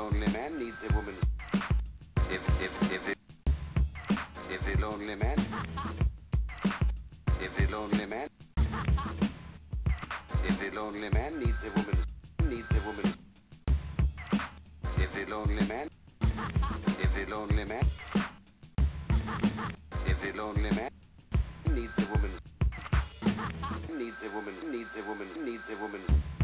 lonely man needs a woman. If if if every lonely man. Every lonely man. Every lonely man needs a woman. Needs a woman. Every lonely man. Every lonely man. Every lonely man needs a woman. Needs a woman. Needs a woman. Needs a woman.